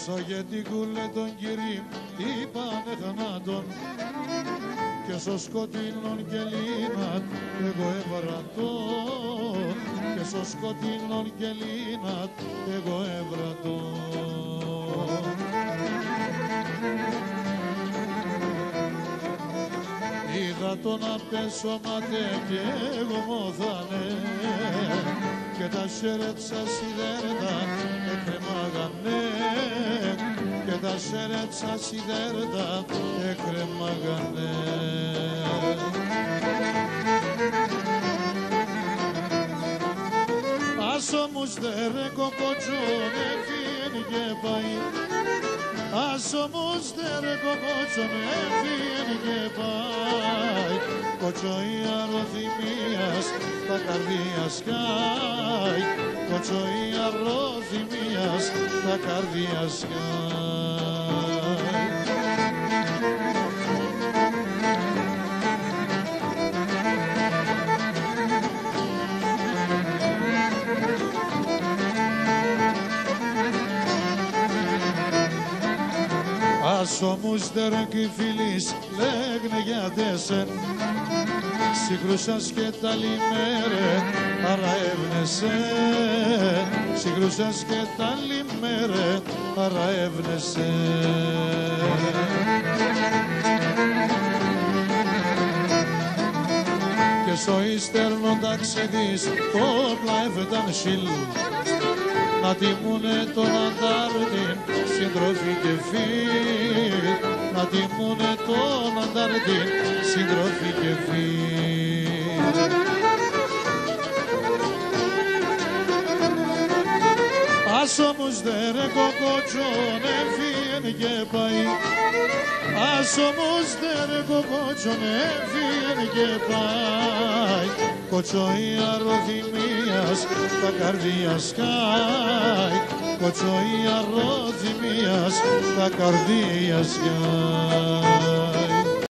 Όσο για την κούλε τον κυρί είπανε θανάτων. Και στο σκοτεινόν και λίναν εγώ έβρατώ. Και στο σκοτεινόν και λίναν εγώ έβρατώ. Είδα τον απέσω ματέ και εγώ μόθανε. Και τα σέρετσα σιδέρτα εκρεμάγανε και τα σέρετσα σιδέρτα εκρεμάγανε. Άσο μου στερε κοκοτσόνε φύγει και πάει. Άσο μου στερε κοκοτσόνε φύγει και πάει. Κοτσόι αρωθυμίας τα καρδίας σκάει Κοτσόι αρωθυμίας τα καρδίας σκάει Άσο μου στερκή φίλης λέγνε για τέσσερ Σύγκρουσας και τα λιμέρε αραεύνεσαι Σύγκρουσας και τα λιμέρε αραεύνεσαι Και στο ύστερνο ταξιδής το πλάι σιλ να τιμούνε τον αντάρτη συντροφή και φίλ να τιμούνε τον αντάρτη συντροφή και φίλ όμως δεν ρε κοκοτσόνε φύγει και πάει. Ας όμως δεν ρε κοκοτσόνε φύγει και πάει. Κοτσόι αρωθυμίας τα καρδία σκάει. Κοτσόι αρωθυμίας τα καρδία σκάει